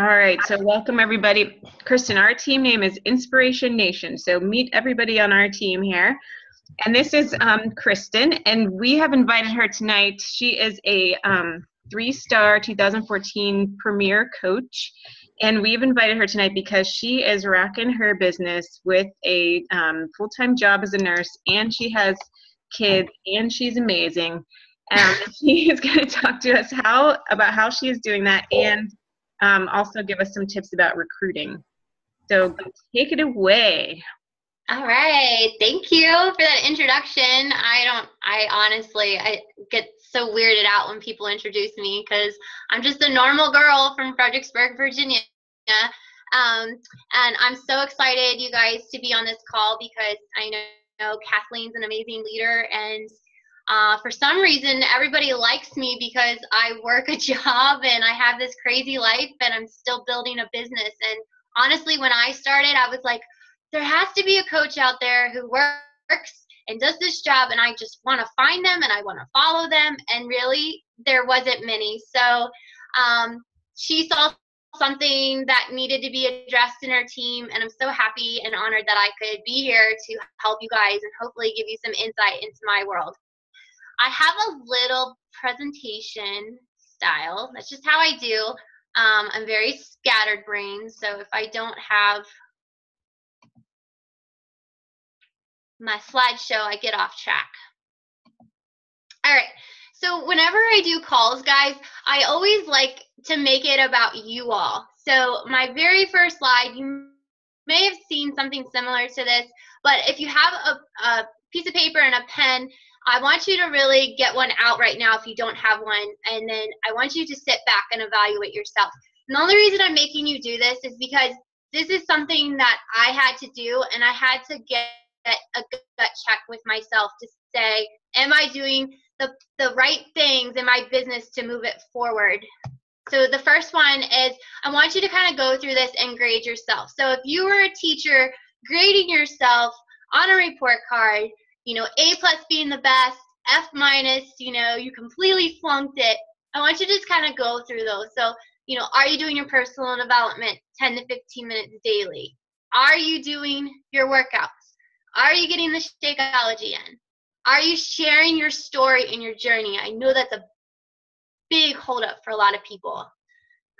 All right, so welcome everybody. Kristin, our team name is Inspiration Nation. So meet everybody on our team here. And this is um, Kristin, and we have invited her tonight. She is a um, three star 2014 Premier Coach. And we've invited her tonight because she is rocking her business with a um, full time job as a nurse, and she has kids, and she's amazing. Um, she is going to talk to us how about how she is doing that, and um, also give us some tips about recruiting. So take it away. All right. Thank you for that introduction. I don't, I honestly, I get so weirded out when people introduce me because I'm just a normal girl from Fredericksburg, Virginia. Um, and I'm so excited, you guys, to be on this call because I know Kathleen's an amazing leader and uh, for some reason, everybody likes me because I work a job and I have this crazy life and I'm still building a business. And honestly, when I started, I was like, there has to be a coach out there who works and does this job, and I just want to find them and I want to follow them. And really, there wasn't many. So um, she saw something that needed to be addressed in our team and i'm so happy and honored that i could be here to help you guys and hopefully give you some insight into my world I have a little presentation style. That's just how I do. Um, I'm very scattered brain, so if I don't have my slideshow, I get off track. All right, so whenever I do calls, guys, I always like to make it about you all. So my very first slide, you may have seen something similar to this, but if you have a, a piece of paper and a pen, I want you to really get one out right now if you don't have one, and then I want you to sit back and evaluate yourself. And the only reason I'm making you do this is because this is something that I had to do, and I had to get a gut check with myself to say, am I doing the, the right things in my business to move it forward? So the first one is I want you to kind of go through this and grade yourself. So if you were a teacher grading yourself on a report card, you know, A plus being the best, F minus, you know, you completely flunked it. I want you to just kind of go through those. So, you know, are you doing your personal development 10 to 15 minutes daily? Are you doing your workouts? Are you getting the Shakeology in? Are you sharing your story and your journey? I know that's a big holdup for a lot of people.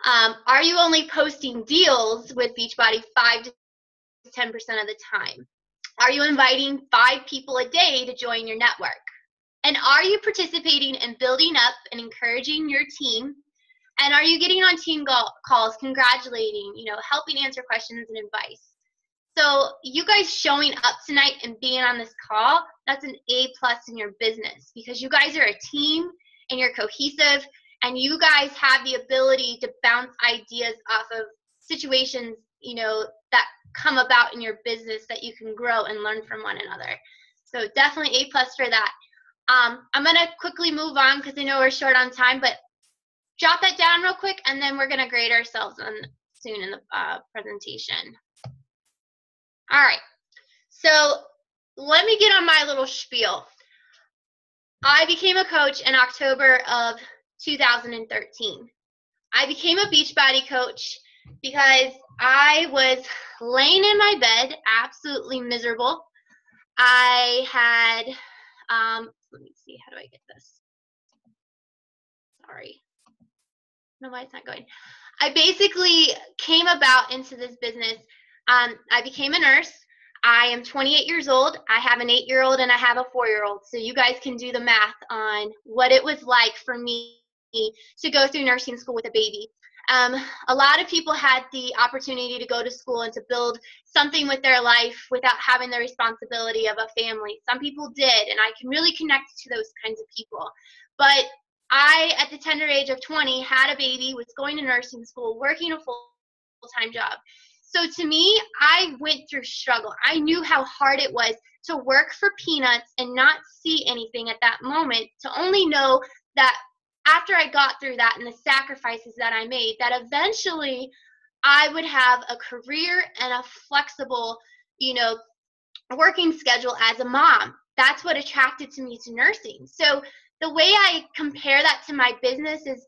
Um, are you only posting deals with Beachbody 5 to 10% of the time? Are you inviting five people a day to join your network? And are you participating in building up and encouraging your team? And are you getting on team calls, congratulating, you know, helping answer questions and advice? So you guys showing up tonight and being on this call, that's an A plus in your business because you guys are a team and you're cohesive and you guys have the ability to bounce ideas off of situations, you know, that come about in your business that you can grow and learn from one another. So definitely A plus for that. Um, I'm gonna quickly move on because I know we're short on time, but jot that down real quick, and then we're gonna grade ourselves on soon in the uh, presentation. All right, so let me get on my little spiel. I became a coach in October of 2013. I became a Beachbody coach because I was laying in my bed, absolutely miserable. I had, um, let me see, how do I get this? Sorry. No, why it's not going. I basically came about into this business. Um, I became a nurse. I am 28 years old. I have an eight year old and I have a four year old. So you guys can do the math on what it was like for me to go through nursing school with a baby. Um, a lot of people had the opportunity to go to school and to build something with their life without having the responsibility of a family. Some people did, and I can really connect to those kinds of people. But I, at the tender age of 20, had a baby, was going to nursing school, working a full time job. So to me, I went through struggle. I knew how hard it was to work for peanuts and not see anything at that moment, to only know that after I got through that and the sacrifices that I made, that eventually I would have a career and a flexible, you know, working schedule as a mom. That's what attracted to me to nursing. So the way I compare that to my business is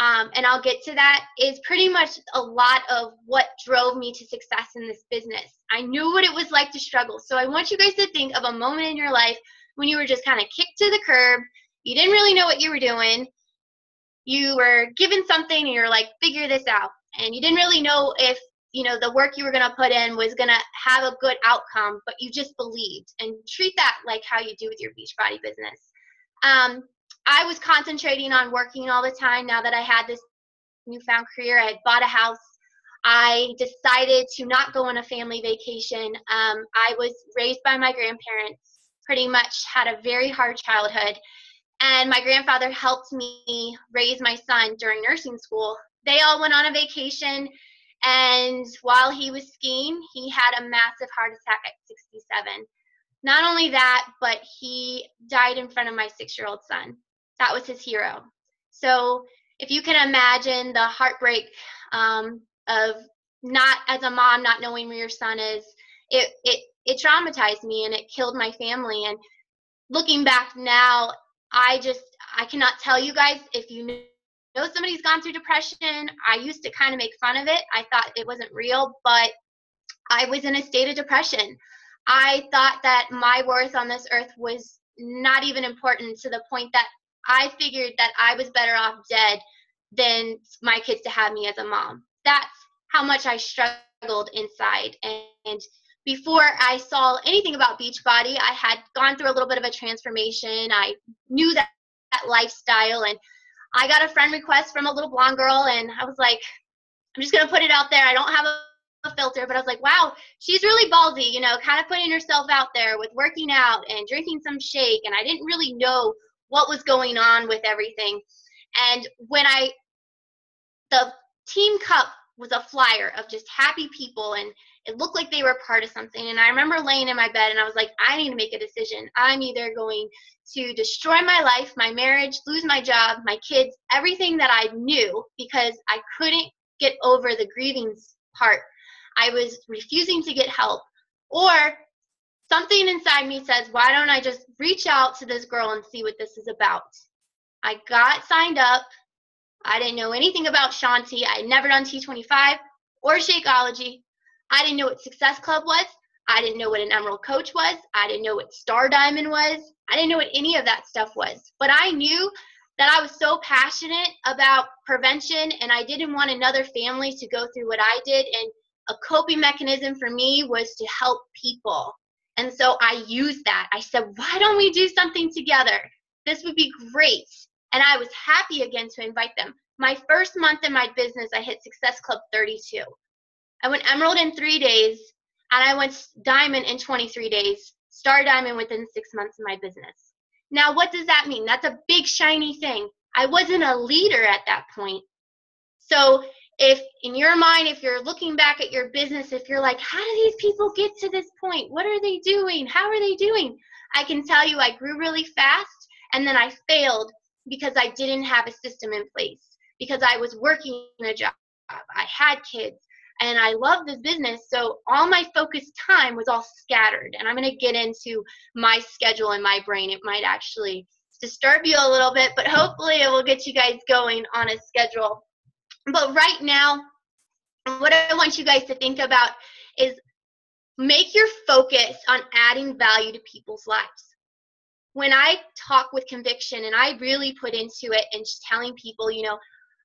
um, and I'll get to that, is pretty much a lot of what drove me to success in this business. I knew what it was like to struggle. So I want you guys to think of a moment in your life when you were just kind of kicked to the curb. You didn't really know what you were doing. You were given something and you're like, figure this out. And you didn't really know if you know the work you were going to put in was going to have a good outcome but you just believed. And treat that like how you do with your beachbody business. Um, i was concentrating on working all the time now that i had this newfound career. I had bought a house. I decided to not go on a family vacation. Um, i was raised by my grandparents pretty much had a very hard childhood and my grandfather helped me raise my son during nursing school they all went on a vacation and while he was skiing, he had a massive heart attack at 67. Not only that, but he died in front of my six year old son. That was his hero. So if you can imagine the heartbreak um, of not as a mom not knowing where your son is, it, it, it traumatized me and it killed my family. And looking back now, I just, I cannot tell you guys if you know somebody's gone through depression. I used to kind of make fun of it. I thought it wasn't real, but I was in a state of depression. I thought that my worth on this earth was not even important to the point that I figured that I was better off dead than my kids to have me as a mom. That's how much I struggled inside. And before I saw anything about Beachbody, I had gone through a little bit of a transformation. I knew that, that lifestyle and I got a friend request from a little blonde girl, and I was like, I'm just gonna put it out there. I don't have a, a filter, but I was like, wow, she's really ballsy, you know, kind of putting herself out there with working out and drinking some shake, and I didn't really know what was going on with everything. And when I, the team cup was a flyer of just happy people and it looked like they were part of something and i remember laying in my bed and i was like i need to make a decision. I'm either going to destroy my life my marriage lose my job my kids everything that i knew because i couldn't get over the grieving part. I was refusing to get help. Or something inside me says why don't i just reach out to this girl and see what this is about? I got signed up. I didn't know anything about Shaun T. I had never done T25 or Shakeology. I didn't know what Success Club was. I didn't know what an Emerald Coach was. I didn't know what Star Diamond was. I didn't know what any of that stuff was. But I knew that I was so passionate about prevention and I didn't want another family to go through what I did. And a coping mechanism for me was to help people. And so I used that. I said, why don't we do something together? This would be great and I was happy again to invite them. My first month in my business, I hit Success Club 32. I went Emerald in three days, and I went Diamond in 23 days, Star Diamond within six months of my business. Now, what does that mean? That's a big, shiny thing. I wasn't a leader at that point. So, if in your mind, if you're looking back at your business, if you're like, how do these people get to this point? What are they doing? How are they doing? I can tell you, I grew really fast and then I failed because I didn't have a system in place, because I was working a job, I had kids, and I love this business. So all my focused time was all scattered. And I'm going to get into my schedule and my brain. It might actually disturb you a little bit, but hopefully it will get you guys going on a schedule. But right now, what I want you guys to think about is make your focus on adding value to people's lives when I talk with conviction and I really put into it and just telling people, you know,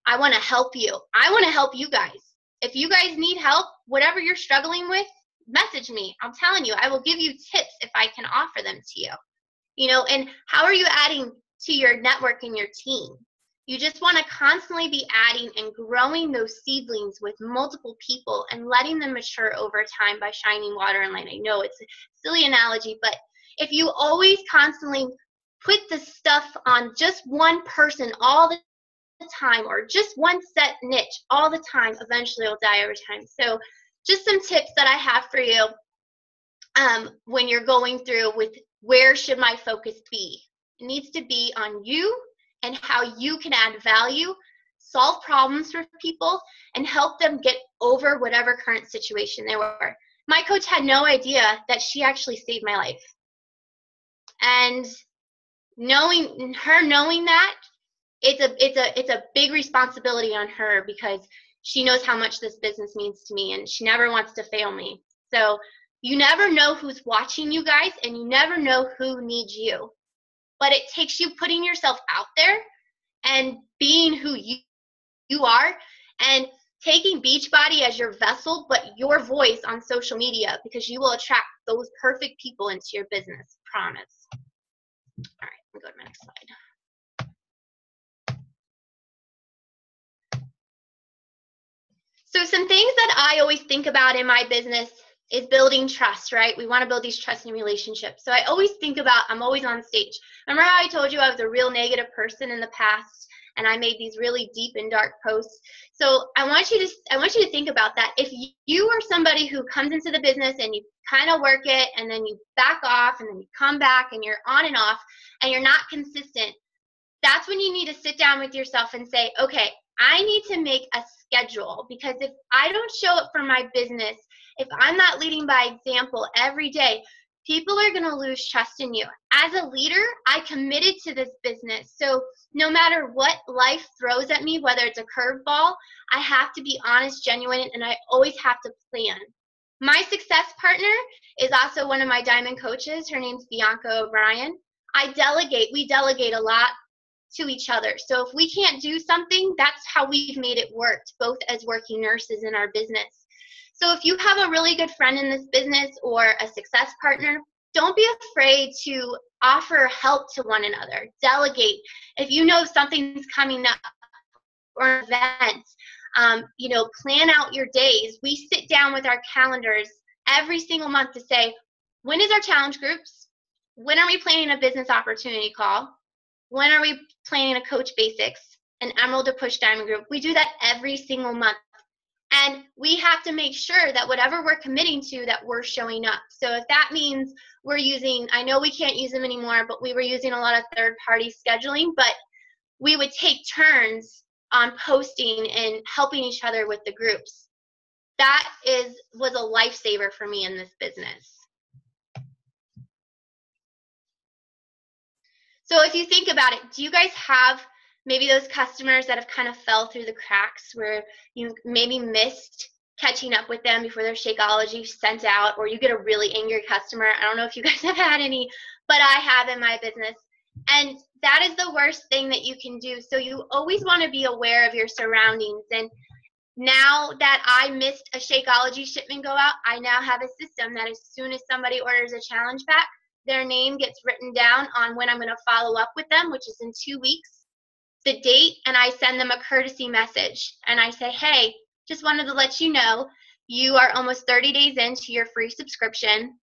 I want to help you. I want to help you guys. If you guys need help, whatever you're struggling with, message me. I'm telling you, I will give you tips if I can offer them to you. You know, and how are you adding to your network and your team? You just want to constantly be adding and growing those seedlings with multiple people and letting them mature over time by shining water and light. I know it's a silly analogy, but if you always constantly put the stuff on just one person all the time or just one set niche all the time, eventually it'll die over time. So just some tips that I have for you um, when you're going through with where should my focus be? It needs to be on you and how you can add value, solve problems for people, and help them get over whatever current situation they were. My coach had no idea that she actually saved my life and knowing her knowing that it's a it's a it's a big responsibility on her because she knows how much this business means to me and she never wants to fail me. So you never know who's watching you guys and you never know who needs you. But it takes you putting yourself out there and being who you you are and taking Beachbody as your vessel, but your voice on social media because you will attract those perfect people into your business. Promise. All right, let me go to my next slide. So, some things that I always think about in my business is building trust, right? We want to build these trusting relationships. So, I always think about, I'm always on stage. Remember how I told you I was a real negative person in the past? and I made these really deep and dark posts. So I want you to I want you to think about that. If you are somebody who comes into the business and you kind of work it and then you back off and then you come back and you're on and off and you're not consistent, that's when you need to sit down with yourself and say, "Okay, I need to make a schedule because if I don't show up for my business, if I'm not leading by example every day, people are going to lose trust in you. As a leader, I committed to this business. So no matter what life throws at me, whether it's a curveball, I have to be honest, genuine, and I always have to plan. My success partner is also one of my diamond coaches. Her name's Bianca O'Brien. I delegate, we delegate a lot to each other. So if we can't do something, that's how we've made it work, both as working nurses in our business. So if you have a really good friend in this business or a success partner, don't be afraid to offer help to one another. Delegate. If you know something's coming up or events, um, you know, plan out your days. We sit down with our calendars every single month to say, when is our challenge groups? When are we planning a business opportunity call? When are we planning a coach basics, an emerald to push diamond group? We do that every single month. And we have to make sure that whatever we're committing to that we're showing up. So if that means we're using i know we can't use them anymore but we were using a lot of third party scheduling but we would take turns on posting and helping each other with the groups. That is was a lifesaver for me in this business so if you think about it do you guys have maybe those customers that have kind of fell through the cracks where you maybe missed catching up with them before their Shakeology sent out, or you get a really angry customer. I don't know if you guys have had any, but I have in my business. And that is the worst thing that you can do. So you always want to be aware of your surroundings. And now that I missed a Shakeology shipment go out, I now have a system that as soon as somebody orders a challenge pack, their name gets written down on when I'm going to follow up with them, which is in two weeks the date and I send them a courtesy message and I say, hey, just wanted to let you know you are almost 30 days into your free subscription.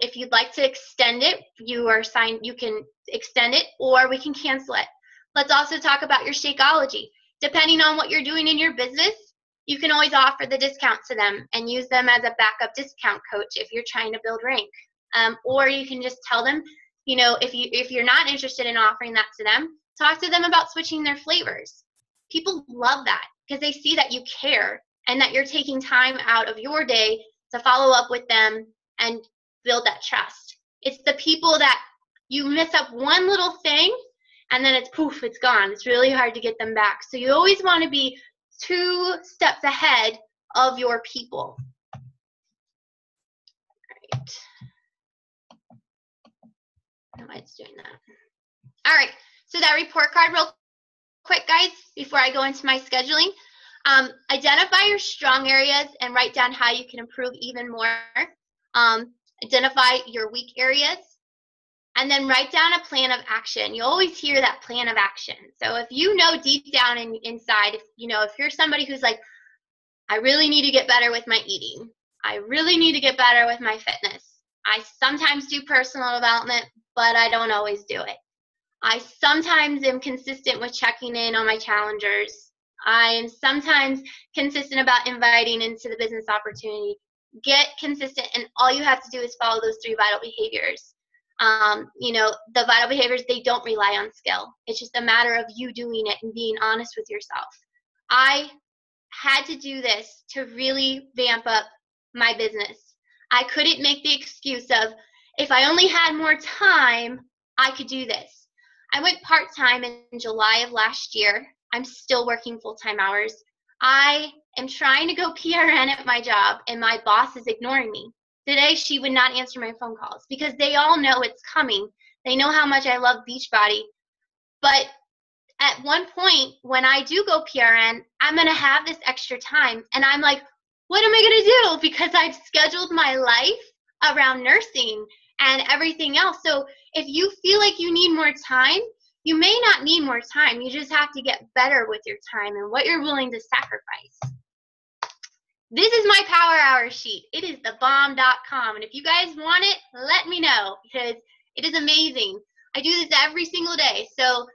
If you'd like to extend it, you are signed, you can extend it or we can cancel it. Let's also talk about your Shakeology. Depending on what you're doing in your business, you can always offer the discount to them and use them as a backup discount coach if you're trying to build rank. Um, or you can just tell them, you know, if you if you're not interested in offering that to them, Talk to them about switching their flavors. People love that because they see that you care and that you're taking time out of your day to follow up with them and build that trust. It's the people that you miss up one little thing and then it's poof, it's gone. It's really hard to get them back. So you always want to be two steps ahead of your people. Why it's doing that. All right. So that report card real quick, guys, before I go into my scheduling. Um, identify your strong areas and write down how you can improve even more. Um, identify your weak areas and then write down a plan of action. You always hear that plan of action. So if you know deep down in, inside, if you know, if you're somebody who's like, I really need to get better with my eating. I really need to get better with my fitness. I sometimes do personal development, but I don't always do it. I sometimes am consistent with checking in on my challengers. I am sometimes consistent about inviting into the business opportunity. Get consistent, and all you have to do is follow those three vital behaviors. Um, you know, the vital behaviors, they don't rely on skill. It's just a matter of you doing it and being honest with yourself. I had to do this to really vamp up my business. I couldn't make the excuse of, if I only had more time, I could do this. I went part time in July of last year. I'm still working full time hours. I am trying to go PRN at my job, and my boss is ignoring me. Today, she would not answer my phone calls because they all know it's coming. They know how much I love Beachbody. But at one point, when I do go PRN, I'm going to have this extra time. And I'm like, what am I going to do? Because I've scheduled my life around nursing and everything else. So if you feel like you need more time, you may not need more time. You just have to get better with your time and what you're willing to sacrifice. This is my power hour sheet. It is thebomb.com. And if you guys want it, let me know because it is amazing. I do this every single day. So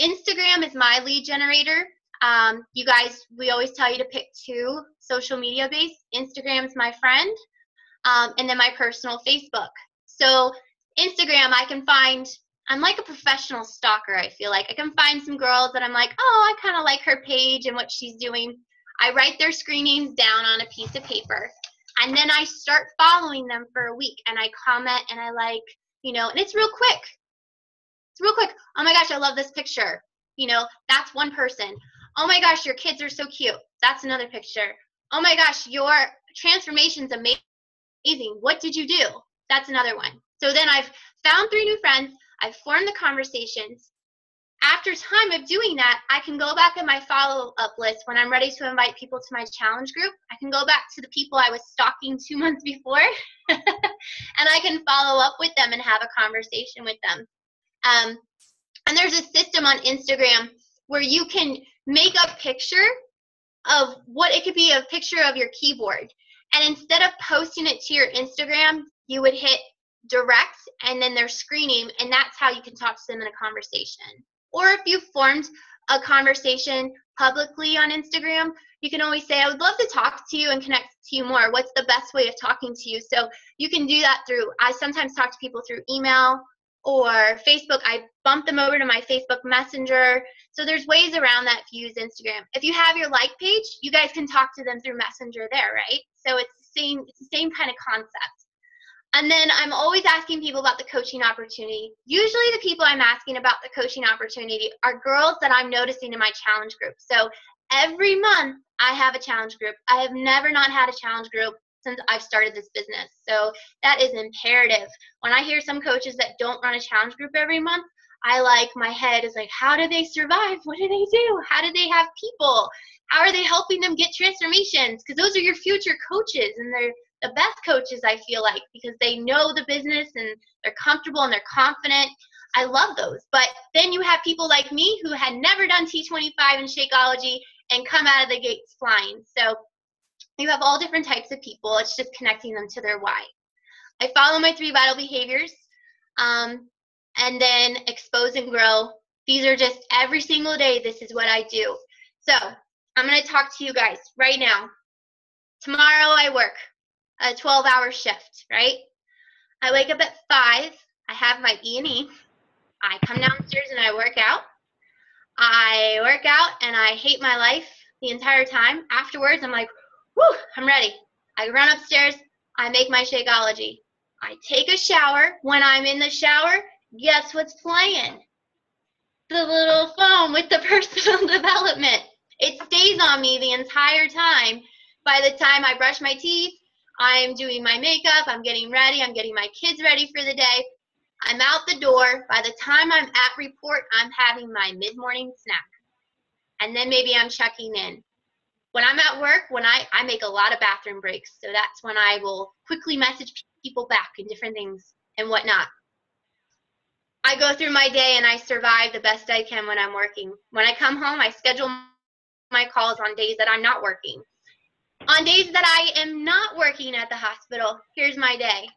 Instagram is my lead generator. Um, you guys, we always tell you to pick two social media based. Instagram is my friend, um, and then my personal Facebook. So Instagram, I can find. I'm like a professional stalker. I feel like I can find some girls that I'm like, oh, I kind of like her page and what she's doing. I write their screen names down on a piece of paper, and then I start following them for a week, and I comment and I like, you know, and it's real quick. It's real quick. Oh my gosh, I love this picture. You know, that's one person. Oh my gosh, your kids are so cute. That's another picture. Oh my gosh, your transformation's amazing. What did you do? That's another one. So then I've found three new friends. I've formed the conversations after time of doing that, I can go back in my follow up list when I'm ready to invite people to my challenge group. I can go back to the people I was stalking two months before and I can follow up with them and have a conversation with them. Um, and there's a system on Instagram where you can make a picture of what it could be a picture of your keyboard. And instead of posting it to your Instagram, you would hit direct and then their screening, and that's how you can talk to them in a conversation. Or if you formed a conversation publicly on Instagram, you can always say, I would love to talk to you and connect to you more. What's the best way of talking to you? So you can do that through, I sometimes talk to people through email or Facebook. I bump them over to my Facebook Messenger. So there's ways around that if you use Instagram. If you have your like page, you guys can talk to them through Messenger there, right? So it's the same, it's the same kind of concept. And then I'm always asking people about the coaching opportunity. Usually, the people I'm asking about the coaching opportunity are girls that I'm noticing in my challenge group. So every month, I have a challenge group. I have never not had a challenge group since I've started this business. So that is imperative. When I hear some coaches that don't run a challenge group every month, I like my head is like, how do they survive? What do they do? How do they have people? How are they helping them get transformations? Because those are your future coaches and they're the best coaches I feel like because they know the business and they're comfortable and they're confident. I love those. But then you have people like me who had never done T25 and Shakeology and come out of the gates flying. So you have all different types of people. It's just connecting them to their why. I follow my three vital behaviors um, and then expose and grow. These are just every single day, this is what I do. So I'm going to talk to you guys right now. Tomorrow I work a 12 hour shift, right? I wake up at 5, I have my E&E, I come downstairs and I work out. I work out and I hate my life the entire time. Afterwards, I'm like, whew, I'm ready. I run upstairs, I make my Shakeology. I take a shower. When I'm in the shower, guess what's playing? The little phone with the personal development. It stays on me the entire time. By the time I brush my teeth, I'm doing my makeup, I'm getting ready, I'm getting my kids ready for the day. I'm out the door. By the time I'm at report, I'm having my mid morning snack. And then maybe I'm checking in. When I'm at work, when I, I make a lot of bathroom breaks, so that's when I will quickly message people back and different things and whatnot. I go through my day and I survive the best I can when I'm working. When I come home, I schedule my calls on days that I'm not working. On days that I am not working at the hospital, here's my day.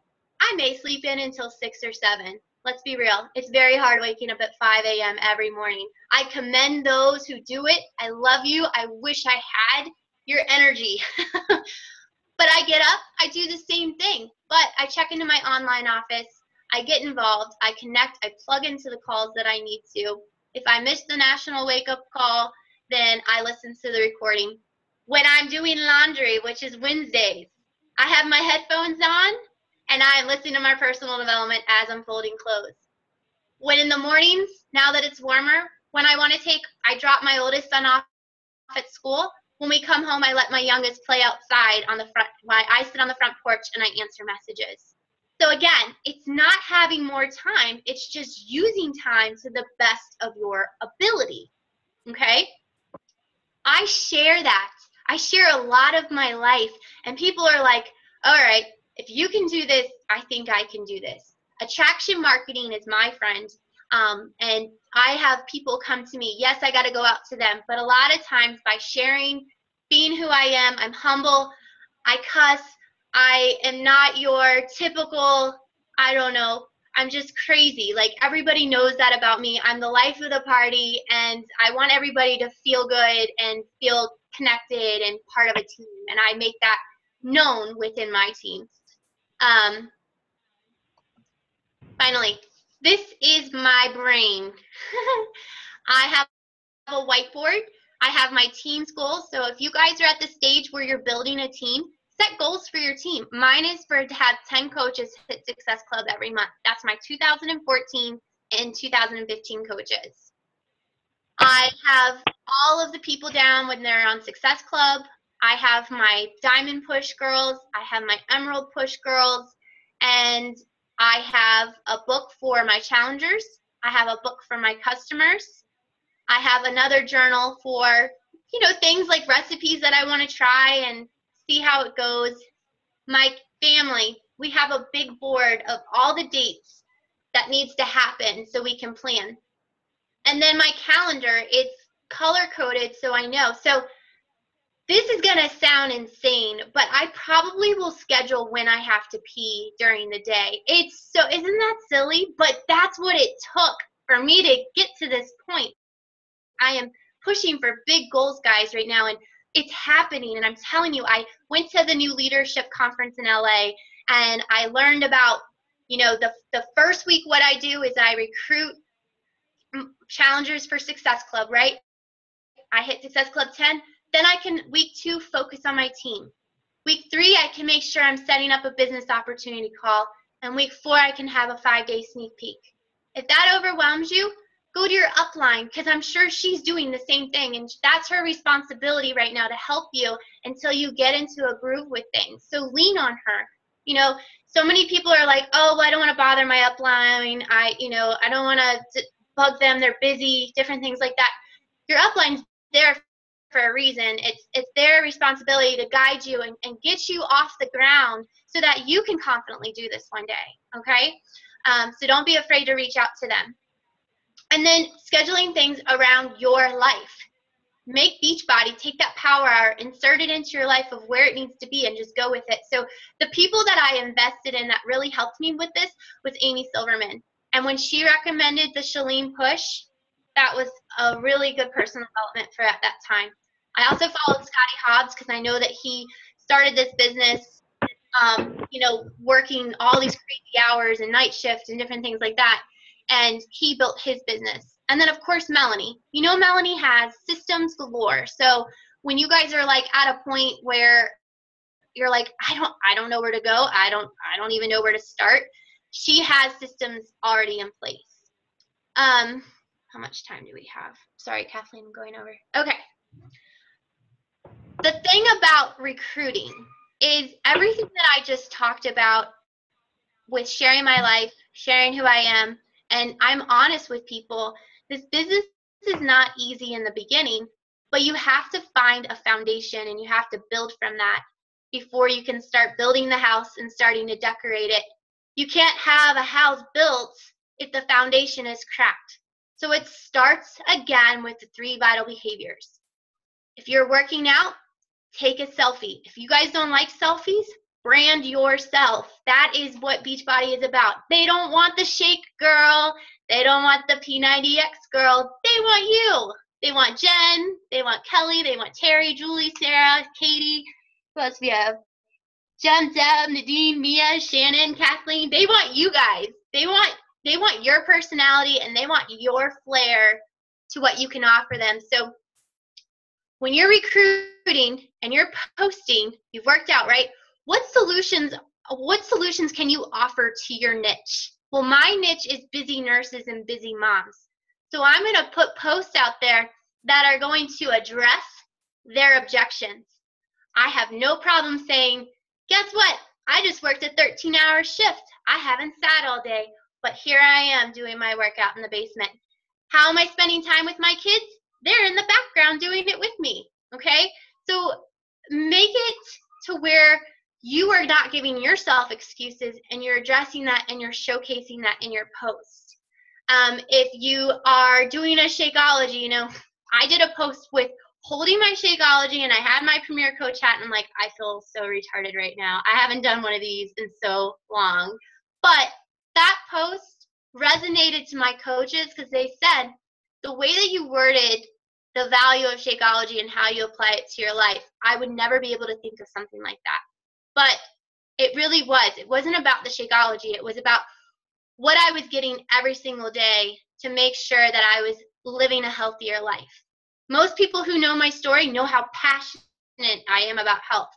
I may sleep in until 6 or 7. Let's be real. It's very hard waking up at 5 a.m. every morning. I commend those who do it. I love you. I wish I had your energy. but I get up, I do the same thing. But I check into my online office. I get involved. I connect. I plug into the calls that I need to. If I miss the national wake up call, then I listen to the recording when I'm doing laundry, which is Wednesdays. I have my headphones on and I am listening to my personal development as I'm folding clothes. when in the mornings, now that it's warmer, when I want to take, I drop my oldest son off at school. When we come home, I let my youngest play outside on the front, I sit on the front porch and I answer messages. So again, it's not having more time, it's just using time to the best of your ability. Okay? I share that. I share a lot of my life, and people are like, all right, if you can do this, I think I can do this. Attraction marketing is my friend. Um, and I have people come to me. Yes, I got to go out to them, but a lot of times by sharing, being who I am, I'm humble, I cuss, I am not your typical, I don't know, I'm just crazy. Like everybody knows that about me. I'm the life of the party and I want everybody to feel good and feel connected and part of a team. And I make that known within my team. Um, finally, this is my brain. I have a whiteboard. I have my team's goals. So if you guys are at the stage where you're building a team, set goals for your team. Mine is for to have 10 coaches hit Success Club every month. That's my 2014 and 2015 coaches. I have all of the people down when they're on Success Club. I have my Diamond Push girls. I have my Emerald Push girls. And I have a book for my challengers. I have a book for my customers. I have another journal for, you know, things like recipes that I want to try and see how it goes. My family, we have a big board of all the dates that needs to happen so we can plan. And then my calendar, it's color coded so I know. So this is going to sound insane, but I probably will schedule when I have to pee during the day. It's so, isn't that silly? But that's what it took for me to get to this point. I am pushing for big goals, guys, right now. And it's happening and i'm telling you i went to the new leadership conference in la and i learned about you know the, the first week what i do is i recruit challengers for success club right i hit success club 10 then i can week two focus on my team week three i can make sure i'm setting up a business opportunity call and week four i can have a five day sneak peek if that overwhelms you go to your upline because I'm sure she's doing the same thing. And that's her responsibility right now to help you until you get into a groove with things. So lean on her. You know, so many people are like, oh, well, I don't want to bother my upline. I, you know, I don't want to bug them. They're busy, different things like that. Your upline's there for a reason. It's it's their responsibility to guide you and, and get you off the ground so that you can confidently do this one day. Okay? Um, so don't be afraid to reach out to them. And then scheduling things around your life. Make Beachbody, take that power hour, insert it into your life of where it needs to be, and just go with it. So, the people that I invested in that really helped me with this was Amy Silverman. And when she recommended the Chalene Push, that was a really good personal development for at that time. I also followed Scotty Hobbs because I know that he started this business, um, you know, working all these crazy hours and night shift and different things like that and he built his business. And then of course Melanie. You know Melanie has systems galore. So when you guys are like at a point where you're like I don't I don't know where to go. I don't I don't even know where to start. She has systems already in place. Um how much time do we have? Sorry, Kathleen, I'm going over. Okay. The thing about recruiting is everything that I just talked about with sharing my life, sharing who I am, and I'm honest with people. This business is not easy in the beginning, but you have to find a foundation and you have to build from that before you can start building the house and starting to decorate it. You can't have a house built if the foundation is cracked. So it starts again with the three vital behaviors. If you're working out, take a selfie. If you guys don't like selfies, brand yourself. That is what Beachbody is about. They don't want the shake girl. They don't want the P90X girl. They want you. They want Jen. They want Kelly. They want Terry, Julie, Sarah, Katie. Who else we have? Jen, Deb, Nadine, Mia, Shannon, Kathleen. They want you guys. They want they want your personality and they want your flair to what you can offer them. So when you're recruiting and you're posting, you've worked out, right? what solutions what solutions can you offer to your niche Well, my niche is busy nurses and busy moms. So I'm going to put posts out there that are going to address their objections. I have no problem saying, guess what? I just worked a 13 hour shift. I haven't sat all day, but here I am doing my workout in the basement. How am I spending time with my kids? They're in the background doing it with me. Okay? So make it to where you are not giving yourself excuses and you're addressing that and you're showcasing that in your post. Um, if you are doing a Shakeology, you know, I did a post with holding my Shakeology and I had my Premier Coach hat and I'm like, I feel so retarded right now. I haven't done one of these in so long. But that post resonated to my coaches because they said the way that you worded the value of Shakeology and how you apply it to your life, I would never be able to think of something like that. But it really was. It wasn't about the Shakeology. It was about what I was getting every single day to make sure that I was living a healthier life. Most people who know my story know how passionate I am about health.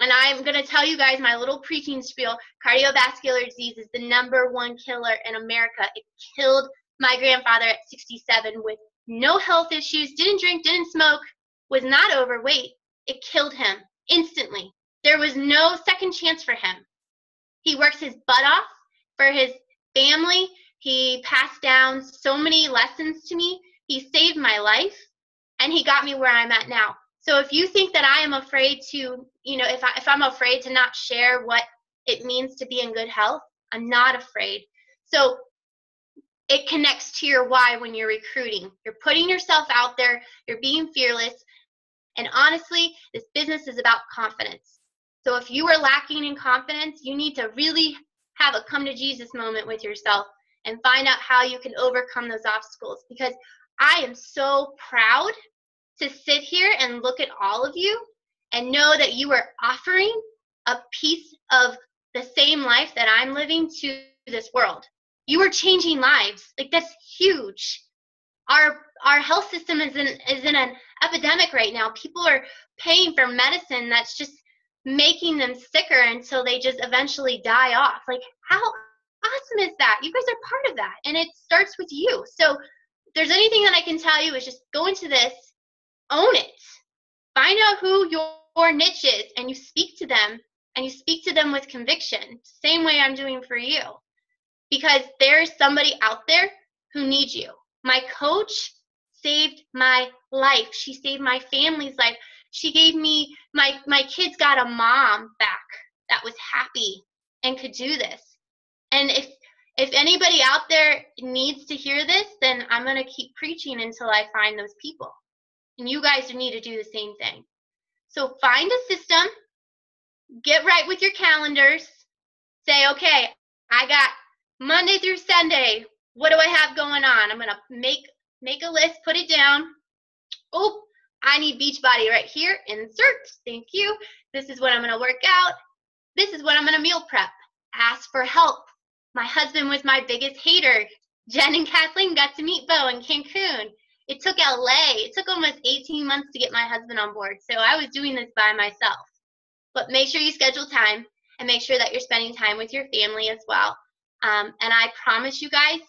And I'm going to tell you guys my little preaching spiel cardiovascular disease is the number one killer in America. It killed my grandfather at 67 with no health issues, didn't drink, didn't smoke, was not overweight. It killed him instantly. There was no second chance for him. He works his butt off for his family. He passed down so many lessons to me. He saved my life and he got me where I'm at now. So if you think that I am afraid to, you know, if I if I'm afraid to not share what it means to be in good health, I'm not afraid. So it connects to your why when you're recruiting. You're putting yourself out there, you're being fearless. And honestly, this business is about confidence. So if you are lacking in confidence, you need to really have a come to Jesus moment with yourself and find out how you can overcome those obstacles because I am so proud to sit here and look at all of you and know that you are offering a piece of the same life that I'm living to this world. You are changing lives. Like that's huge. Our our health system is in is in an epidemic right now. People are paying for medicine that's just making them sicker until they just eventually die off. Like how awesome is that? You guys are part of that. And it starts with you. So there's anything that I can tell you is just go into this, own it. Find out who your, niche is and you speak to them and you speak to them with conviction. Same way I'm doing for you. Because there is somebody out there who needs you. My coach saved my life. She saved my family's life. She gave me my my kids got a mom back that was happy and could do this. And if if anybody out there needs to hear this, then I'm going to keep preaching until I find those people. And you guys need to do the same thing. So find a system, get right with your calendars, say, okay, I got Monday through Sunday. What do I have going on? I'm going to make make a list, put it down. Oh, I need Beachbody right here. Insert. Thank you. This is what I'm going to work out. This is what I'm going to meal prep. Ask for help my husband was my biggest hater. Jen and Kathleen got to meet Bo in Cancun. It took LA. It took almost 18 months to get my husband on board. So I was doing this by myself. But make sure you schedule time and make sure that you're spending time with your family as well. Um, and I promise you guys,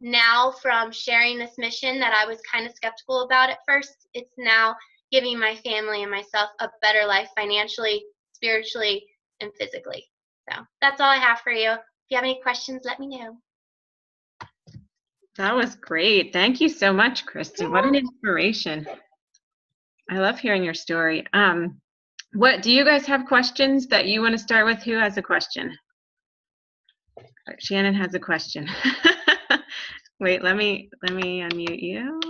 now from sharing this mission that I was kind of skeptical about at first, it's now giving my family and myself a better life financially, spiritually, and physically. So that's all I have for you you have any questions, let me know. That was great. Thank you so much, Kristin. What an inspiration. I love hearing your story. Um, what do you guys have questions that you want to start with? Who has a question? Shannon has a question. Wait, let me let me unmute you.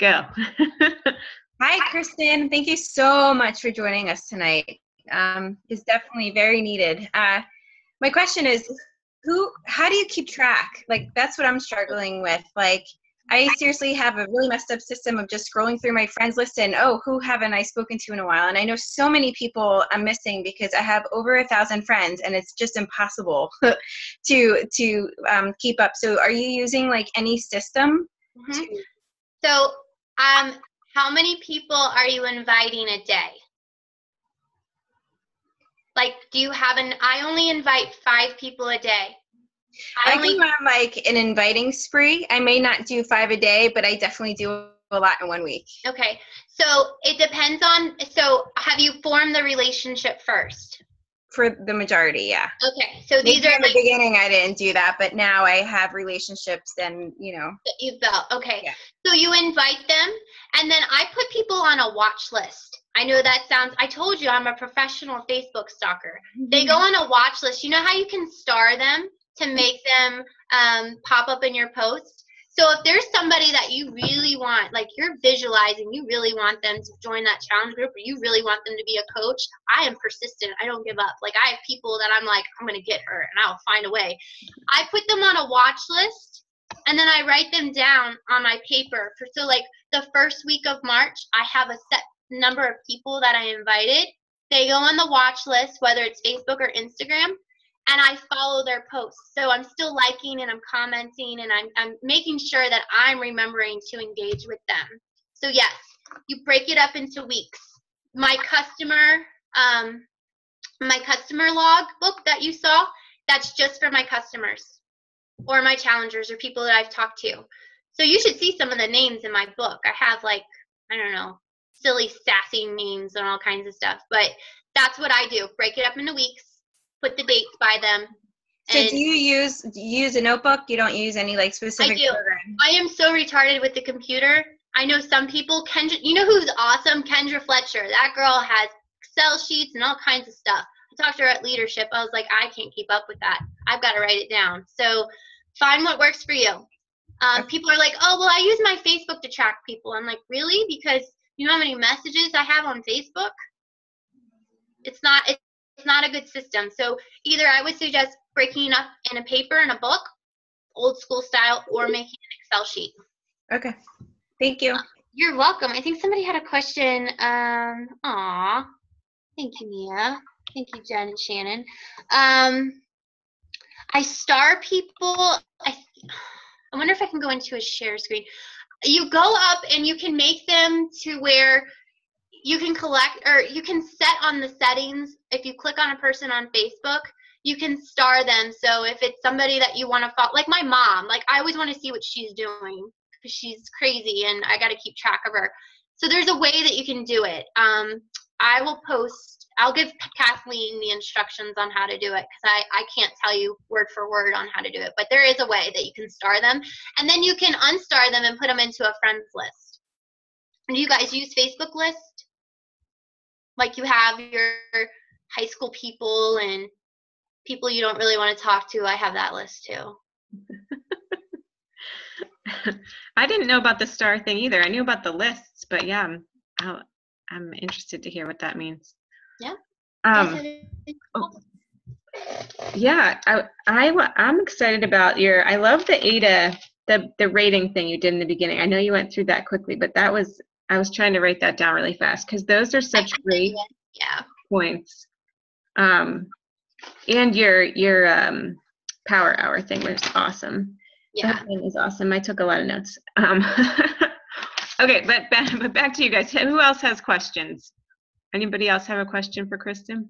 Go. Hi, Kristin. Thank you so much for joining us tonight. Um, it's definitely very needed. Uh, my question is who how do you keep track? Like that's what i'm struggling with. Like i seriously have a really messed up system of just scrolling through my friends list and oh who haven't i spoken to in a while? And i know so many people i'm missing because i have over a thousand friends and it's just impossible to to um, keep up. So are you using like any system mm-hmm. to- so um how many people are you inviting a day like, do you have an, I only invite five people a day. I, I only, go on like an inviting spree. I may not do five a day, but I definitely do a lot in one week. Okay. So it depends on so have you formed the relationship first? For the majority, yeah. Okay. So these Maybe are in the beginning I didn't do that, but now I have relationships and you know that you've built. Okay. Yeah. So you invite them and then I put people on a watch list. I know that sounds I told you I'm a professional Facebook stalker. Mm-hmm. They go on a watch list. You know how you can star them to make them um, pop up in your post? So if there's somebody that you really want, like you're visualizing, you really want them to join that challenge group or you really want them to be a coach, I am persistent. I don't give up. Like I have people that I'm like, I'm going to get her and I'll find a way. I put them on a watch list and then I write them down on my paper. For, so like the first week of March, I have a set number of people that I invited. They go on the watch list, whether it's Facebook or Instagram and I follow their posts. So I'm still liking and I'm commenting and I'm, I'm making sure that I'm remembering to engage with them. So yes, you break it up into weeks. My customer, um, my customer log book that you saw, that's just for my customers or my challengers or people that I've talked to. So you should see some of the names in my book. I have like, I don't know, silly sassy memes and all kinds of stuff. But that's what I do. Break it up into weeks put the dates by them. So do you use do you use a notebook? You don't use any like specific I do. program? I am so retarded with the computer. I know some people. Kendra, you know who's awesome? Kendra Fletcher. That girl has Excel sheets and all kinds of stuff. I talked to her at leadership. I was like, I can't keep up with that. I've got to write it down. So find what works for you. Um, people are like, oh well, I use my Facebook to track people. I'm like, really? Because you know how many messages I have on Facebook? It's not. It's not a good system. So either I would suggest breaking it up in a paper and a book, old school style, or making an Excel sheet. Okay. Thank you. Uh, you're welcome. I think somebody had a question. Um, aw. Thank you, Mia. Thank you, Jen and Shannon. Um, I star people. I, I wonder if I can go into a share screen. You go up and you can make them to where you can collect or you can set on the settings. If you click on a person on facebook you can star them. So if it's somebody that you want to follow like my mom like i always want to see what she's doing because she's crazy and i got to keep track of her. So there's a way that you can do it. Um, i will post i'll give kathleen the instructions on how to do it because I, I can't tell you word for word on how to do it but there is a way that you can star them and then you can unstar them and put them into a friends list do you guys use facebook list like you have your high school people and people you don't really want to talk to. I have that list too. I didn't know about the star thing either. I knew about the lists, but yeah, I'm i am interested to hear what that means. Yeah. Um, oh, yeah, I, I I'm excited about your. I love the Ada the the rating thing you did in the beginning. I know you went through that quickly, but that was I was trying to write that down really fast because those are such great yeah. points. Um, and your your um, power hour thing was awesome. Yeah, that was awesome. I took a lot of notes. Um, okay, but back, but back to you guys. Who else has questions? Anybody else have a question for Kristin?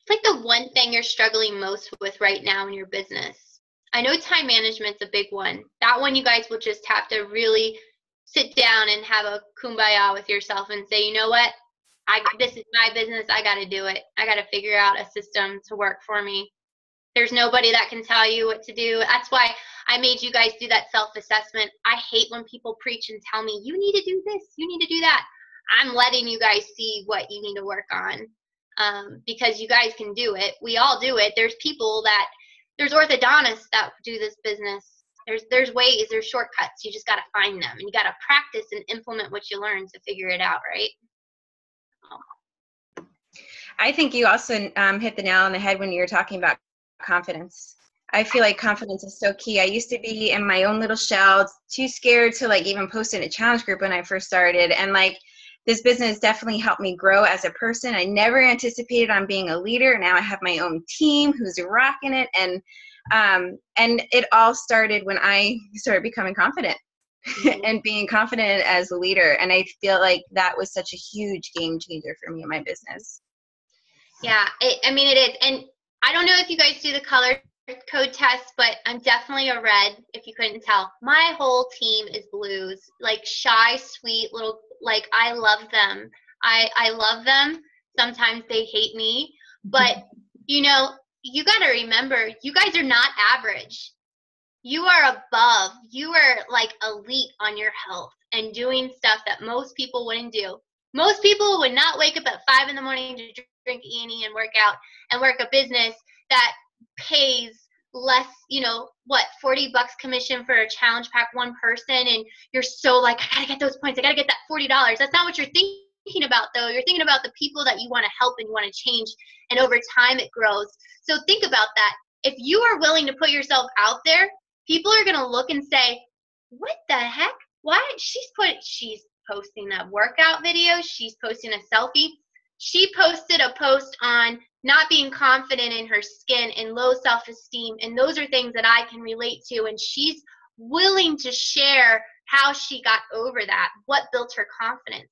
It's like the one thing you're struggling most with right now in your business. I know time management's a big one. That one you guys will just have to really sit down and have a kumbaya with yourself and say, you know what? I this is my business. I got to do it. I got to figure out a system to work for me. There's nobody that can tell you what to do. That's why I made you guys do that self-assessment. I hate when people preach and tell me, "You need to do this. You need to do that." I'm letting you guys see what you need to work on um, because you guys can do it. We all do it. There's people that there's orthodontists that do this business there's there's ways, there's shortcuts. You just got to find them, and you got to practice and implement what you learn to figure it out, right? I think you also um, hit the nail on the head when you were talking about confidence. I feel like confidence is so key. I used to be in my own little shell, too scared to like even post in a challenge group when I first started. And like this business definitely helped me grow as a person. I never anticipated on being a leader. Now I have my own team who's rocking it. And um, and it all started when I started becoming confident mm-hmm. and being confident as a leader. And I feel like that was such a huge game changer for me in my business. Yeah, it, I mean, it is. And I don't know if you guys do the color code test, but I'm definitely a red, if you couldn't tell. My whole team is blues. Like shy, sweet, little like I love them. I I love them. Sometimes they hate me, but you know, you got to remember, you guys are not average. You are above. You are like elite on your health and doing stuff that most people wouldn't do. Most people would not wake up at five in the morning to drink E and work out and work a business that pays less, you know, what, 40 bucks commission for a challenge pack one person and you're so like, I gotta get those points, I gotta get that $40. That's not what you're thinking about though. You're thinking about the people that you wanna help and you wanna change and over time it grows. So think about that. If you are willing to put yourself out there, people are gonna look and say, what the heck? Why she's put she's posting a workout video, she's posting a selfie. She posted a post on not being confident in her skin and low self esteem. And those are things that I can relate to. And she's willing to share how she got over that, what built her confidence.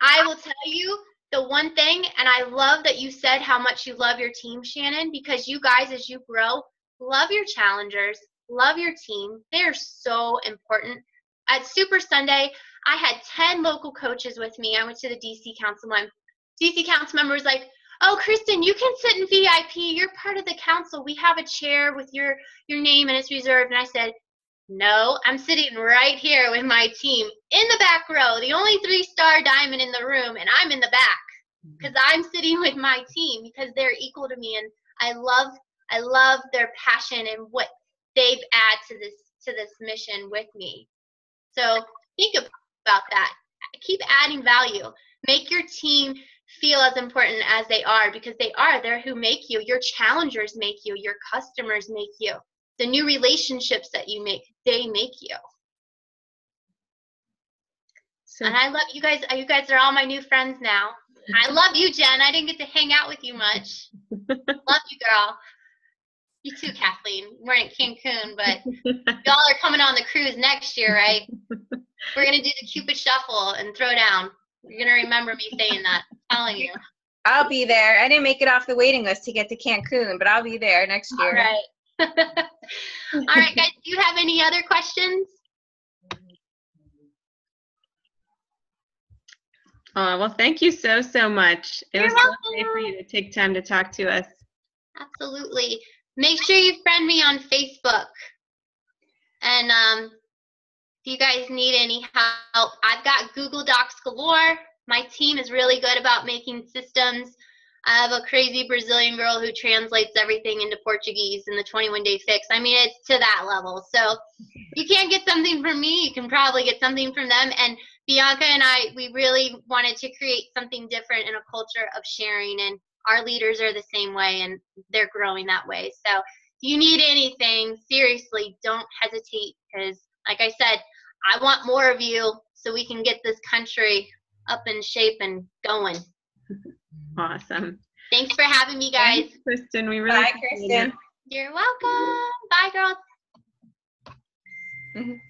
I will tell you the one thing, and I love that you said how much you love your team, Shannon, because you guys, as you grow, love your challengers, love your team. They're so important. At Super Sunday, I had 10 local coaches with me. I went to the DC Council. My DC Council member was like, oh kristin you can sit in vip you're part of the council. We have a chair with your your name and it's reserved. And i said no i'm sitting right here with my team in the back row the only three star diamond in the room and i'm in the back mm-hmm. because i'm sitting with my team because they're equal to me. And i love i love their passion and what they've add to this to this mission with me. So think about that. Keep adding value. Make your team feel as important as they are because they are. They're who make you. Your challengers make you. Your customers make you. The new relationships that you make, they make you. So, and I love you guys. You guys are all my new friends now. I love you, Jen. I didn't get to hang out with you much. love you, girl. You too, Kathleen. We're in Cancun, but y'all are coming on the cruise next year, right? We're gonna do the Cupid Shuffle and throw down. You're gonna remember me saying that. I'm telling you. I'll be there. I didn't make it off the waiting list to get to Cancun, but I'll be there next year. All right. All right, guys. Do you have any other questions? Oh, well, thank you so, so much. It You're was welcome. so great for you to take time to talk to us. Absolutely. Make sure you friend me on Facebook. And um, if you guys need any help, I've got Google Docs galore. My team is really good about making systems. I have a crazy Brazilian girl who translates everything into Portuguese in the 21 day fix. I mean, it's to that level. So you can't get something from me, you can probably get something from them. And Bianca and I, we really wanted to create something different in a culture of sharing. And our leaders are the same way and they're growing that way. So if you need anything, seriously, don't hesitate because, like I said, I want more of you so we can get this country up in shape and going. Awesome. Thanks for having me, guys. Thanks, Kristin. We really Bye, Kristin. it. You're welcome. Bye, girls.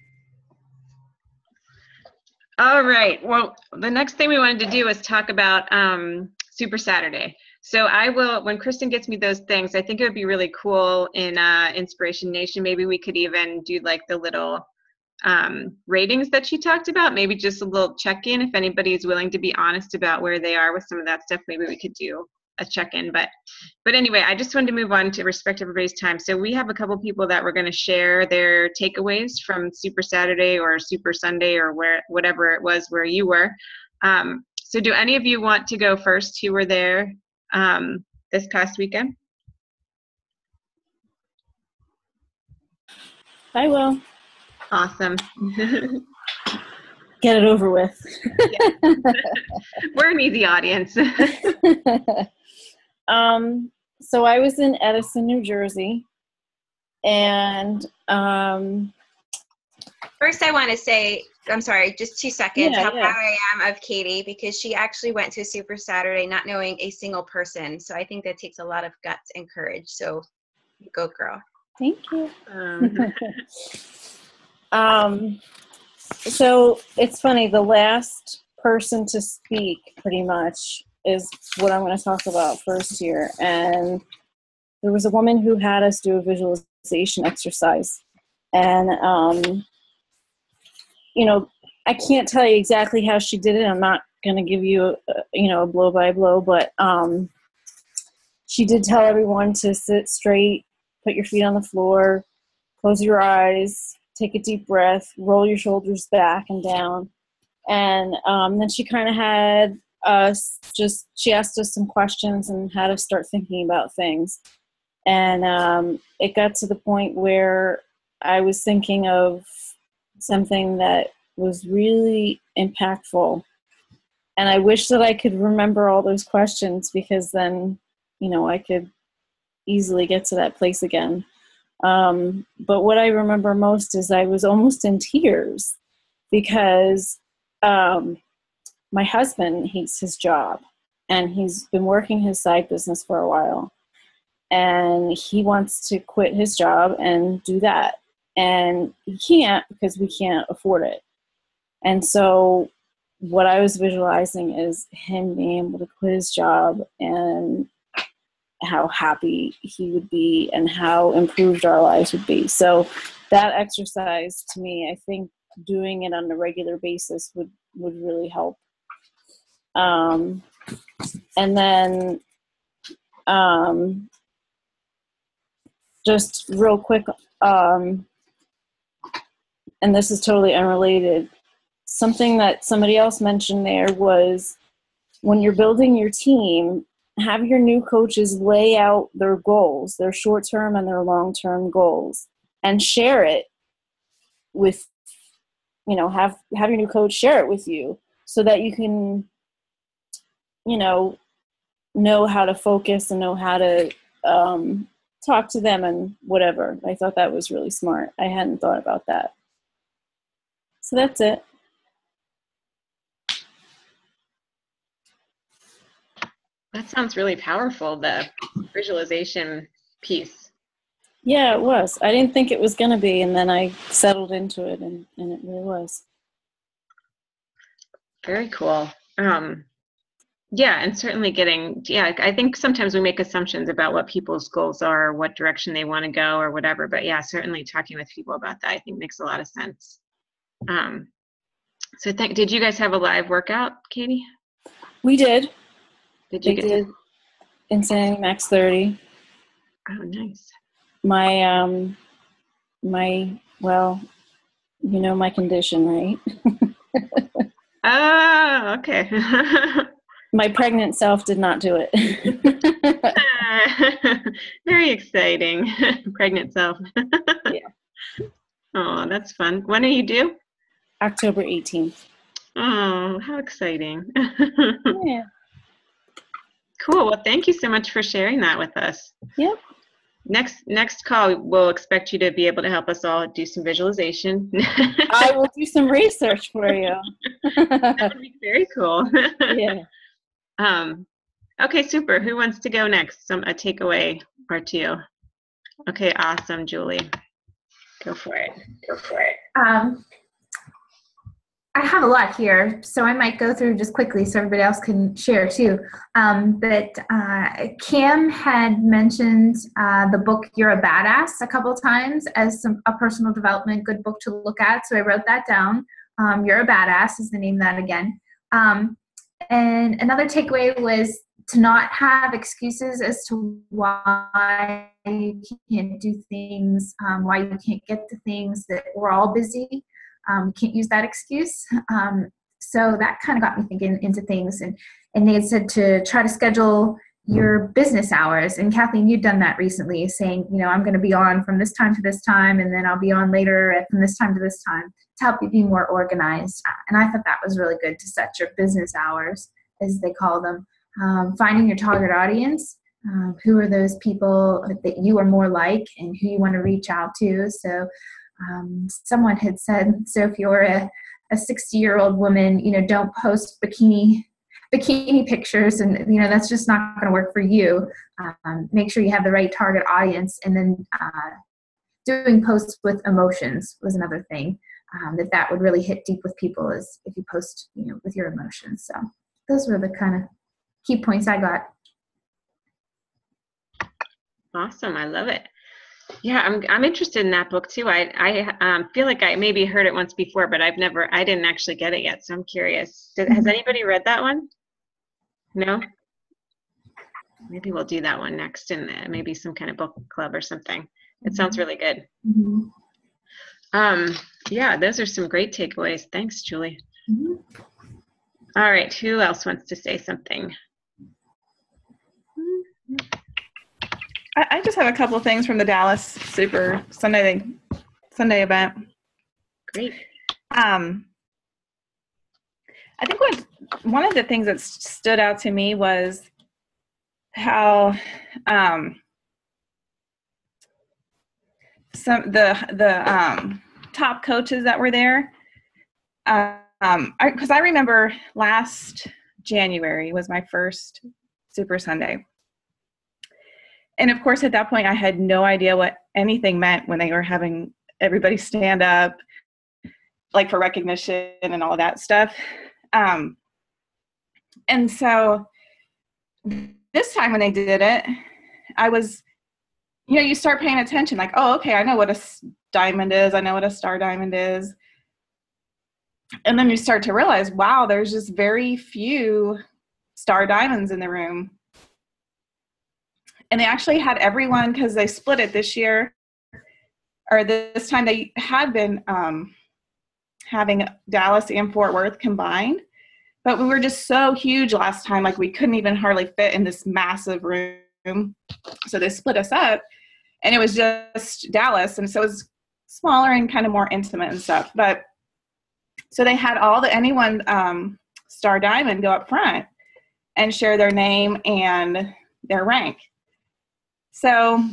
All right. Well, the next thing we wanted to do was talk about um, Super Saturday. So I will, when Kristin gets me those things, I think it would be really cool in uh, Inspiration Nation. Maybe we could even do like the little um, ratings that she talked about. Maybe just a little check-in. If anybody is willing to be honest about where they are with some of that stuff, maybe we could do a check-in. But, but anyway, I just wanted to move on to respect everybody's time. So we have a couple people that were going to share their takeaways from Super Saturday or Super Sunday or where whatever it was where you were. Um, so do any of you want to go first? Who were there um, this past weekend? I will Awesome. get it over with. We're an easy audience. um, so I was in Edison, New Jersey, and um, First, I want to say, I'm sorry, just two seconds, Yeah, how yeah. proud I am of Katie because she actually went to Super Saturday not knowing a single person. So I think that takes a lot of guts and courage. So go, girl. thank you. um, um, so it's funny. The last person to speak, pretty much, is what I'm going to talk about first here, and there was a woman who had us do a visualization exercise, and um, you know, I can't tell you exactly how she did it. I'm not going to give you, a, you know, a blow by blow, but um, she did tell everyone to sit straight, put your feet on the floor, close your eyes, take a deep breath, roll your shoulders back and down, and um, then she kind of had us just she asked us some questions and how to start thinking about things. And um, it got to the point where i was thinking of something that was really impactful. And i wish that i could remember all those questions because then you know i could easily get to that place again um, but what i remember most is i was almost in tears because um, my husband hates his job and he's been working his side business for a while and he wants to quit his job and do that. And he can't because we can't afford it. And so what i was visualizing is him being able to quit his job and how happy he would be and how improved our lives would be so that exercise to me i think doing it on a regular basis would would really help um, and then um, just real quick, um, and this is totally unrelated. Something that somebody else mentioned there was when you're building your team, have your new coaches lay out their goals, their short term and their long term goals, and share it with, you know, have have your new coach share it with you so that you can you know know how to focus and know how to um, talk to them and whatever. I thought that was really smart. I hadn't thought about that. So that's it that sounds really powerful the visualization piece. Yeah it was. I didn't think it was going to be and then i settled into it and, and it really was. Very cool. Um, yeah and certainly getting yeah i think sometimes we make assumptions about what people's goals are or what direction they want to go or whatever but yeah certainly talking with people about that i think makes a lot of sense. Um so th- did you guys have a live workout katie? We did did you we get did insanity max 30 oh nice my um my well you know my condition right oh okay my pregnant self did not do it. Very exciting. pregnant self. yeah. Oh, that's fun. When are you due? October 18th. Oh, how exciting. yeah. Cool. Well, thank you so much for sharing that with us. Yep. Next next call, we'll expect you to be able to help us all do some visualization. I will do some research for you. that would be very cool. yeah. Um, okay, super. Who wants to go next? Some a takeaway or two. Okay, awesome, Julie. Go for it. Go for it. Um, I have a lot here, so I might go through just quickly so everybody else can share too. Um, but uh, Cam had mentioned uh, the book "You're a Badass" a couple times as some, a personal development good book to look at. So I wrote that down. Um, "You're a Badass" is the name of that again. Um, and another takeaway was to not have excuses as to why you can't do things, um, why you can't get to things that we're all busy. Um, can't use that excuse. Um, so that kind of got me thinking into things. And, and they had said to try to schedule your business hours. And Kathleen, you've done that recently, saying, you know, I'm going to be on from this time to this time, and then I'll be on later from this time to this time to help you be more organized. And I thought that was really good to set your business hours, as they call them. Um, finding your target audience. Um, who are those people that you are more like and who you want to reach out to? So, um, someone had said, so if you're a, a 60 year old woman, you know, don't post bikini bikini pictures and you know that's just not going to work for you um, make sure you have the right target audience and then uh, doing posts with emotions was another thing um, that that would really hit deep with people is if you post you know with your emotions so those were the kind of key points i got Awesome. I love it. Yeah, I'm I'm interested in that book too. I I um, feel like I maybe heard it once before, but I've never I didn't actually get it yet, so I'm curious. Did, has Mhm. anybody read that one? No. Maybe we'll do that one next in uh, maybe some kind of book club or something. It sounds really good. Mhm. Um, yeah, those are some great takeaways. Thanks, Julie. Mhm. All right, who else wants to say something? I, I just have a couple of things from the Dallas Super Sunday Sunday event. Great. Um, I think what one of the things that stood out to me was how um, some the the um, top coaches that were there. Um, because I, remember last January was my first Super Sunday, and of course at that point I had no idea what anything meant when they were having everybody stand up like for recognition and all that stuff. Um, and so this time when they did it, I was, you know, you start paying attention, like, oh, okay, I know what a diamond is, I know what a star diamond is. And then you start to realize, wow, there's just very few star diamonds in the room. And they actually had everyone, because they split it this year, or this time they had been um, having Dallas and Fort Worth combined. But we were just so huge last time, like we couldn't even hardly fit in this massive room. So they split us up, and it was just Dallas, and so it was smaller and kind of more intimate and stuff. But so they had all the anyone um, Star Diamond go up front and share their name and their rank. So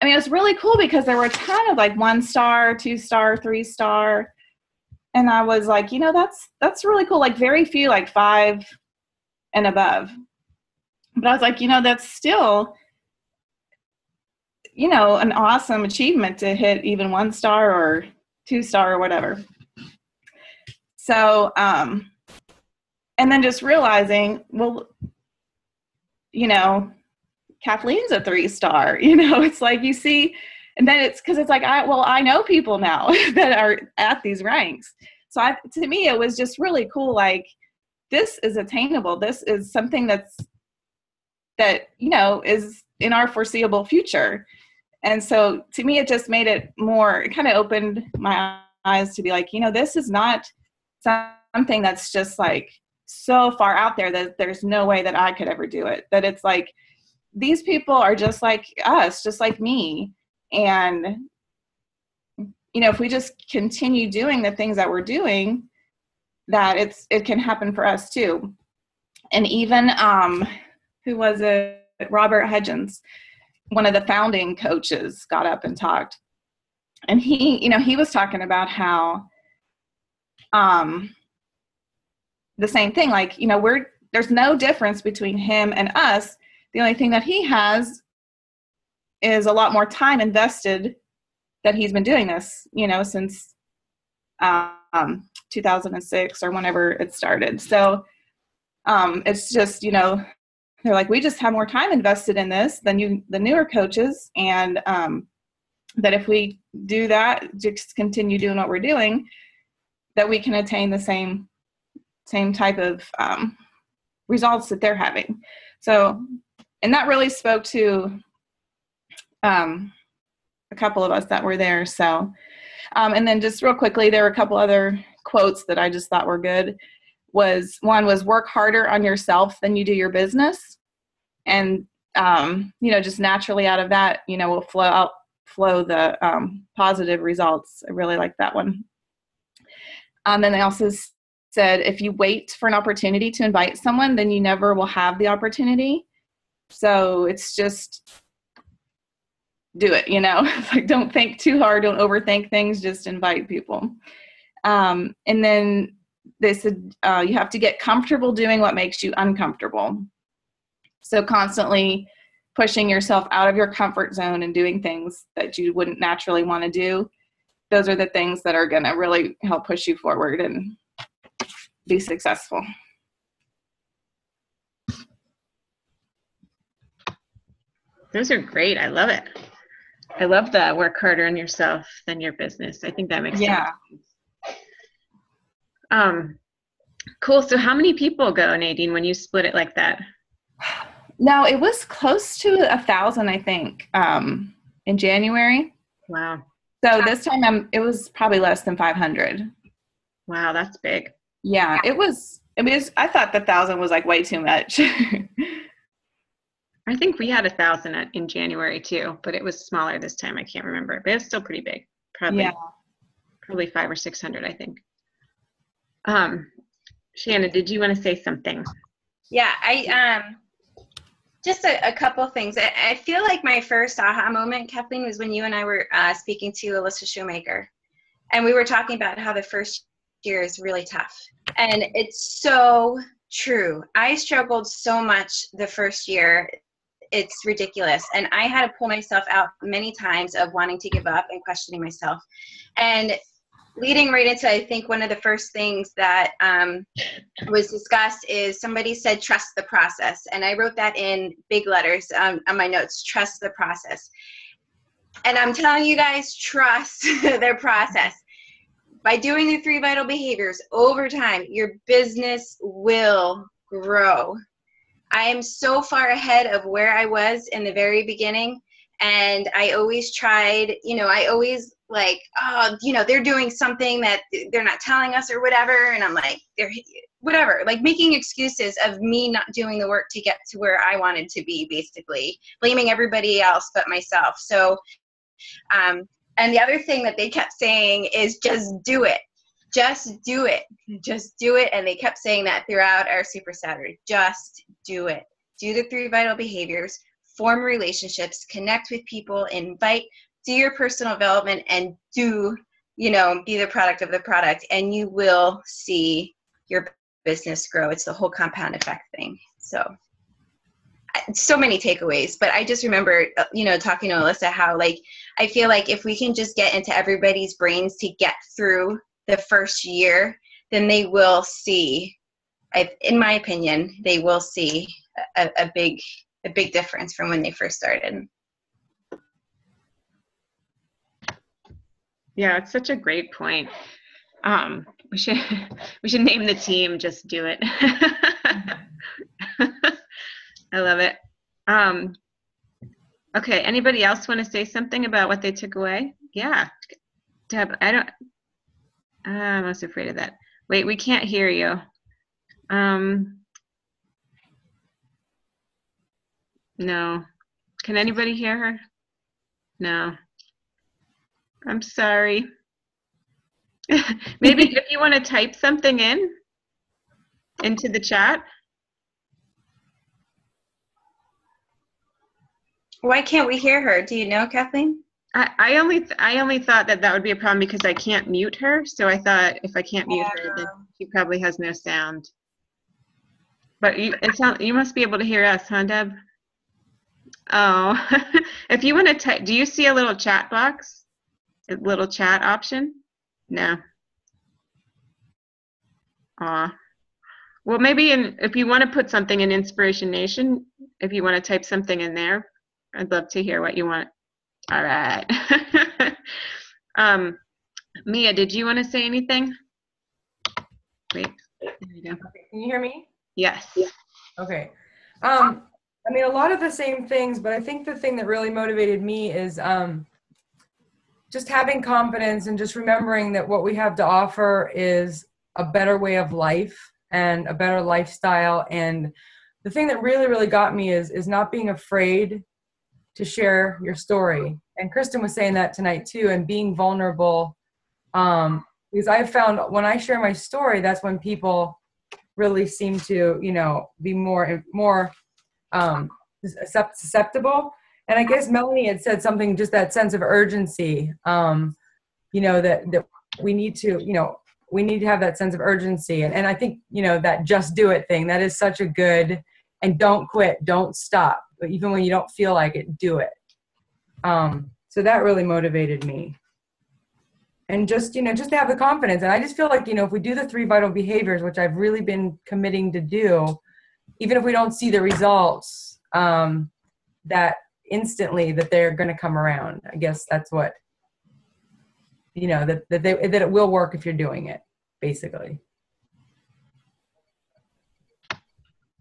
I mean, it was really cool because there were a ton of like one star, two star, three star, and I was like, you know, that's that's really cool. Like very few, like five and above. But I was like, you know, that's still, you know, an awesome achievement to hit even one star or two star or whatever. So, um, and then just realizing, well, you know, Kathleen's a three star. You know, it's like you see, and then it's because it's like I well I know people now that are at these ranks. So I, to me, it was just really cool. Like this is attainable. This is something that's that you know is in our foreseeable future. And so to me, it just made it more. It kind of opened my eyes to be like, you know, this is not something that's just like so far out there that there's no way that I could ever do it. That it's like these people are just like us, just like me. And, you know, if we just continue doing the things that we're doing, that it's, it can happen for us too. And even, um, who was it? Robert Hudgens, one of the founding coaches, got up and talked. And he, you know, he was talking about how, um, the same thing, like, you know, we're, there's no difference between him and us the only thing that he has is a lot more time invested that he's been doing this, you know, since um, 2006 or whenever it started. So um, it's just, you know, they're like, we just have more time invested in this than you, the newer coaches, and um, that if we do that, just continue doing what we're doing, that we can attain the same same type of um, results that they're having. So and that really spoke to um, a couple of us that were there. So, um, and then just real quickly, there were a couple other quotes that I just thought were good. Was one was work harder on yourself than you do your business, and um, you know, just naturally out of that, you know, will flow out flow the um, positive results. I really like that one. Um, then they also said, if you wait for an opportunity to invite someone, then you never will have the opportunity. So it's just do it, you know, like don't think too hard, don't overthink things, just invite people. Um, and then they said uh, you have to get comfortable doing what makes you uncomfortable. So constantly pushing yourself out of your comfort zone and doing things that you wouldn't naturally want to do. Those are the things that are going to really help push you forward and be successful. Those are great. I love it. I love the work harder on yourself than your business. I think that makes Yeah. sense. Um, cool. So how many people go, Nadine, when you split it like that? No, it was close to a thousand, I think, um, in January. Wow. So this time I'm, it was probably less than 500. Wow, that's big. Yeah, it was. I mean, I thought the thousand was like way too much. I think we had a thousand at- in January too, but it was smaller this time. I can't remember, but it's still pretty big. Probably, Yeah. probably five or six hundred, I think. Um, Shannon, did you want to say something? Yeah, I um just a, a couple things. I, I feel like my first aha moment, Kathleen, was when you and I were uh, speaking to Alyssa Shoemaker, and we were talking about how the first year is really tough, and it's so true. I struggled so much the first year. It's ridiculous, and I had to pull myself out many times of wanting to give up and questioning myself, and leading right into I think one of the first things that um, was discussed is somebody said trust the process. And i wrote that in big letters um, on my notes trust the process. And i'm telling you guys trust their process. By doing the three vital behaviors over time your business will grow i am so far ahead of where i was in the very beginning and i always tried you know i always like oh you know they're doing something that they're not telling us or whatever and i'm like they're whatever like making excuses of me not doing the work to get to where i wanted to be basically blaming everybody else but myself. So um and the other thing that they kept saying is just do it just do it. Just do it. And they kept saying that throughout our super saturday just do it. Do the three vital behaviors form relationships connect with people invite do your personal development and do you know be the product of the product. And you will see your business grow. It's the whole compound effect thing. So so many takeaways but i just remember uh, you know talking to alyssa how like i feel like if we can just get into everybody's brains to get through the first year then they will see I, in my opinion they will see a, a big a big difference from when they first started Yeah, it's such a great point. Um, we should we should name the team. Just do it. I love it. Um, okay. Anybody else want to say something about what they took away? Yeah, Deb. I don't. I'm most afraid of that. Wait, we can't hear you. Um, no. Can anybody hear her? No. I'm sorry. Maybe if you want to type something in into the chat. why can't we hear her do you know kathleen I, I only th- I only thought that that would be a problem because I can't mute her. So I thought if I can't mute her, then she probably has no sound. But you it sound, you must be able to hear us, huh, Deb? Oh, if you want to type, do you see a little chat box? A little chat option? No. Aw. Well, maybe in, if you want to put something in Inspiration Nation, if you want to type something in there, I'd love to hear what you want. All right. um, Mia, did you want to say anything? Wait. There you go. Can you hear me? Yes. Okay. Um, I mean, a lot of the same things, but I think the thing that really motivated me is um, just having confidence and just remembering that what we have to offer is a better way of life and a better lifestyle. And the thing that really, really got me is is not being afraid to share your story. And Kristin was saying that tonight too, and being vulnerable. Um, because I found when I share my story, that's when people really seem to, you know, be more more um, susceptible. And I guess Melanie had said something, just that sense of urgency. Um, you know that that we need to, you know, we need to have that sense of urgency. And and I think you know that just do it thing. That is such a good. And don't quit. Don't stop. But even when you don't feel like it, do it. Um, so that really motivated me and just you know just to have the confidence and i just feel like you know if we do the three vital behaviors which i've really been committing to do even if we don't see the results um, that instantly that they're going to come around. I guess that's what you know that that they that it will work if you're doing it basically.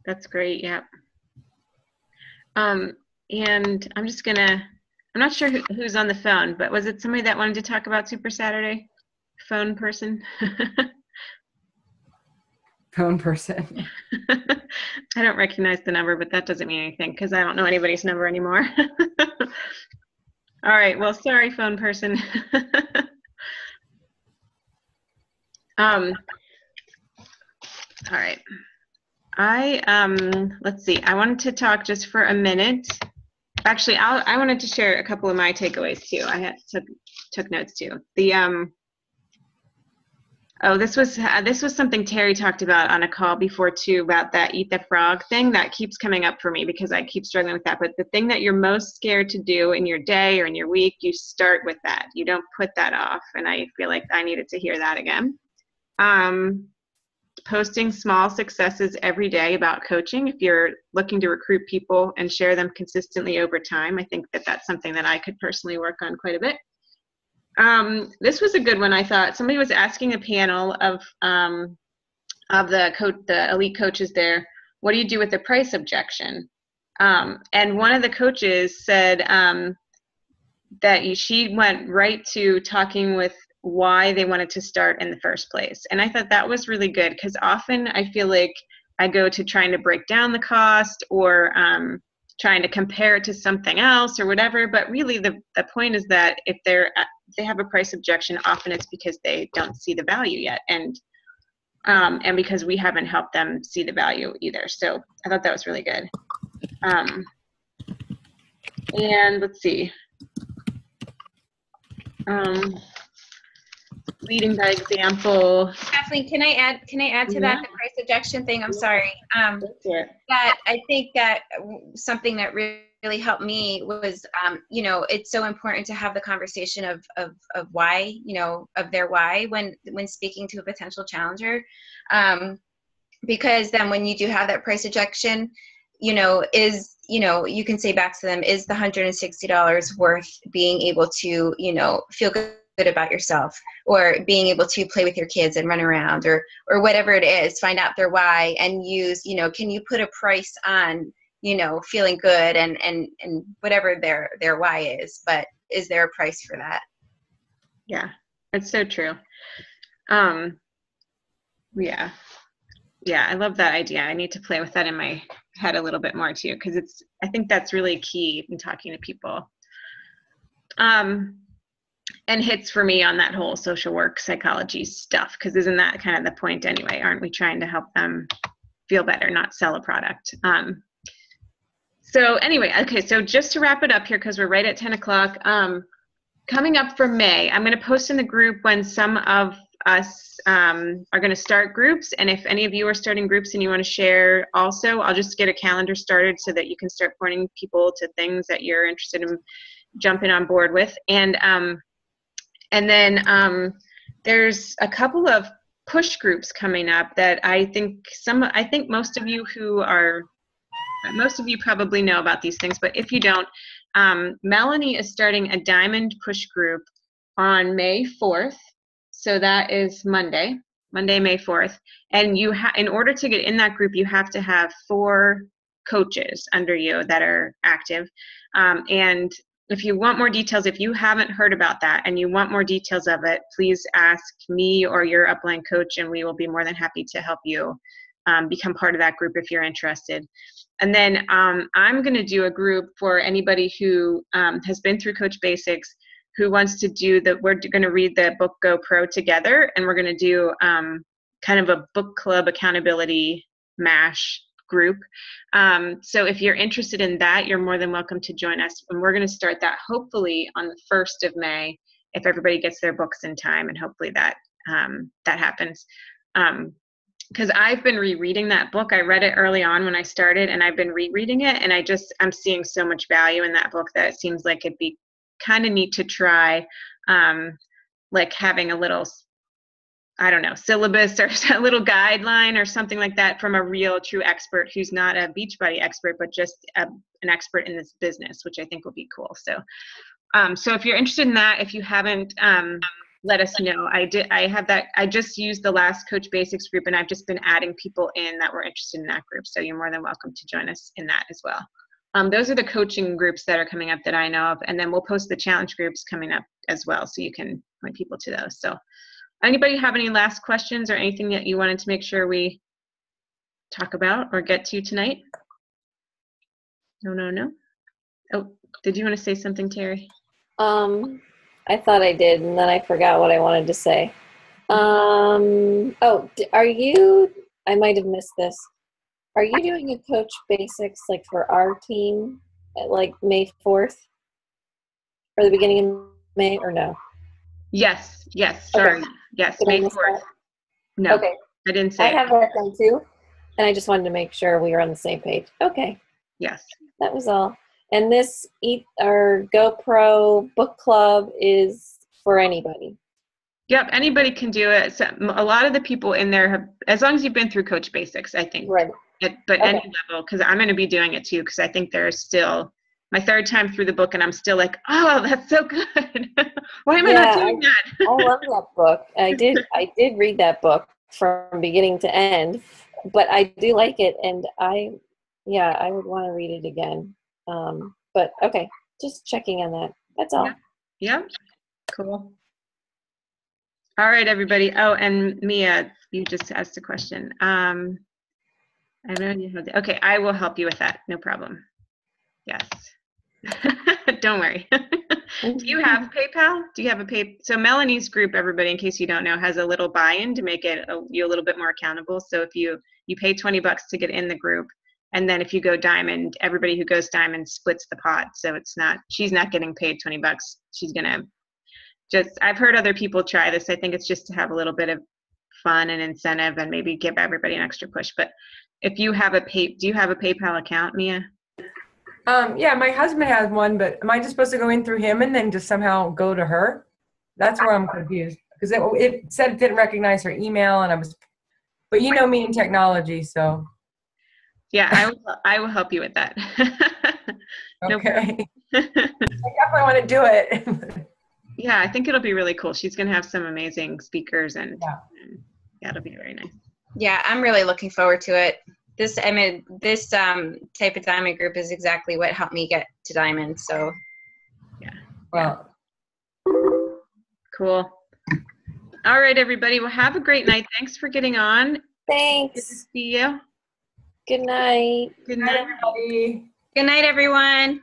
That's great. Yeah. Um, and I'm just gonna. I'm not sure who, who's on the phone, but was it somebody that wanted to talk about Super Saturday? Phone person. Phone person. I don't recognize the number, but that doesn't mean anything because I don't know anybody's number anymore. All right. Well, sorry, phone person. um. All right. I um. Let's see. I wanted to talk just for a minute. Actually, I'll, I wanted to share a couple of my takeaways too. I had took took notes too. The um. Oh, this was uh, this was something Terry talked about on a call before too about that eat the frog thing that keeps coming up for me because I keep struggling with that. But the thing that you're most scared to do in your day or in your week, you start with that. You don't put that off. And I feel like I needed to hear that again. Um, posting small successes every day about coaching. If you're looking to recruit people and share them consistently over time, I think that that's something that I could personally work on quite a bit. Um, this was a good one. I thought somebody was asking a panel of um, of the the elite coaches there. What do you do with the price objection? Um, and one of the coaches said um, that she went right to talking with why they wanted to start in the first place. And I thought that was really good because often I feel like I go to trying to break down the cost or um, trying to compare it to something else or whatever. But really, the, the point is that if they're they have a price objection, often it's because they don't see the value yet, and um, and because we haven't helped them see the value either. So I thought that was really good. Um, and let's see. Um, leading by example. Kathleen, can I add can I add to that the price objection thing? I'm sorry. Um, that I think that something that really helped me was, um, you know, it's so important to have the conversation of, of, of why, you know, of their why when, when speaking to a potential challenger. Um, because then when you do have that price objection, you know, is, you know, you can say back to them, is the $160 worth being able to, you know, feel good good about yourself or being able to play with your kids and run around or or whatever it is find out their why and use you know can you put a price on you know feeling good and and and whatever their their why is but is there a price for that Yeah, it's so true. Um, yeah, yeah, I love that idea. I need to play with that in my head a little bit more too, because it's. I think that's really key in talking to people. Um, and hits for me on that whole social work psychology stuff, because isn't that kind of the point anyway? Aren't we trying to help them feel better, not sell a product? Um, so anyway, okay, so just to wrap it up here, because we're right at 10 o'clock. Um, coming up for May, I'm going to post in the group when some of us um, are going to start groups. And if any of you are starting groups and you want to share also, I'll just get a calendar started so that you can start pointing people to things that you're interested in jumping on board with. And um, and then um, there's a couple of push groups coming up that I think some I think most of you who are most of you probably know about these things, but if you don't, um, Melanie is starting a diamond push group on May 4th. So that is Monday, Monday, May 4th. And you ha- in order to get in that group, you have to have four coaches under you that are active. Um, and if you want more details, if you haven't heard about that and you want more details of it, please ask me or your upline coach, and we will be more than happy to help you um, become part of that group if you're interested. And then um, I'm going to do a group for anybody who um, has been through Coach Basics, who wants to do the. We're going to read the book Go Pro together, and we're going to do um, kind of a book club accountability mash group. Um, so if you're interested in that, you're more than welcome to join us. And we're going to start that hopefully on the 1st of May, if everybody gets their books in time, and hopefully that um, that happens. Um, because I've been rereading that book. I read it early on when I started, and I've been rereading it, and I just I'm seeing so much value in that book that it seems like it'd be kind of neat to try, um, like having a little I don't know, syllabus or a little guideline or something like that from a real true expert who's not a Beachbody expert, but just a, an expert in this business, which I think will be cool. So, um, so if you're interested in that, if you haven't, um, let us know. I did. I have that. I just used the last Coach Basics group, and I've just been adding people in that were interested in that group. So you're more than welcome to join us in that as well. Um, those are the coaching groups that are coming up that I know of, and then we'll post the challenge groups coming up as well, so you can point people to those. So, anybody have any last questions or anything that you wanted to make sure we talk about or get to tonight? No, no, no. Oh, did you want to say something, Terry? Um, I thought I did, and then I forgot what I wanted to say. Um, oh, are you? I might have missed this. Are you doing a coach basics like for our team at like May fourth, or the beginning of May, or no? Yes, yes, Okay. Yes, Did I May 4th. that? No, Okay, I didn't I say it. have that done too, and I just wanted to make sure we were on the same page. Okay, Yes. that was all. And this eat our GoPro book club is for anybody. Yep, anybody can do it. So, a lot of the people in there have, as long as you've been through Coach Basics, I think. Right. At, but Okay. any level, because I'm going to be doing it too, because I think there's still my third time through the book, and I'm still like, oh, that's so good. Why am I not Yeah, doing that? I love that book. I did I did read that book from beginning to end, but I do like it and I yeah, I would want to read it again. Um, but okay, just checking on that. That's all. Yeah. Yep. Cool. All right, everybody. Oh, and Mia, you just asked a question. Um, I know you have. The, okay, I will help you with that. No problem. Yes. Don't worry. Do you have oh. PayPal? Do you have a pay? So Melanie's group, everybody, in case you don't know, has a little buy-in to make it a, you a little bit more accountable. So if you you pay twenty bucks to get in the group, and then if you go diamond, everybody who goes diamond splits the pot. So it's not she's not getting paid twenty bucks. She's gonna just. I've heard other people try this. I think it's just to have a little bit of fun and incentive, and maybe give everybody an extra push. But if you have a pay, do you have a PayPal account, Mia? Um, yeah, my husband has one, but am I just supposed to go in through him and then just somehow go to her? That's where I'm confused because it, it said it didn't recognize her email, and I was, but you know me in technology, so Yeah, I will. I will help you with that. Okay. I definitely want to do it. yeah, I think it'll be really cool. She's gonna have some amazing speakers, and Yeah. and yeah, it'll be very nice. Yeah, I'm really looking forward to it. This, I mean, this um, type of diamond group is exactly what helped me get to diamond. So yeah. well, Cool. All right, everybody. Well, have a great night. Thanks for getting on. Good to Thanks. see you. Good night. Good night. everybody. good night, everyone.